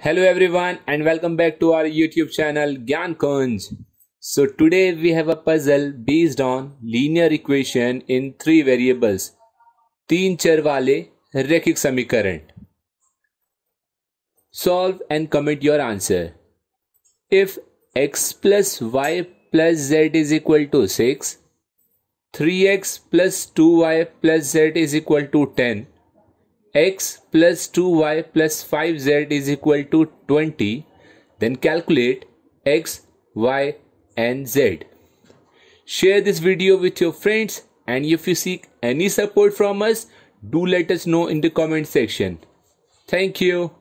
Hello everyone and welcome back to our YouTube channel Gyan Kunj. So today we have a puzzle based on linear equation in three variables. तीन चर वाले रैखिक समीकरण Solve and comment your answer. If x plus y plus z is equal to 6, 3x plus 2y plus z is equal to 10, x plus 2y plus 5z is equal to 20 then calculate x y and z. Share this video with your friends and if you seek any support from us do let us know in the comment section. Thank you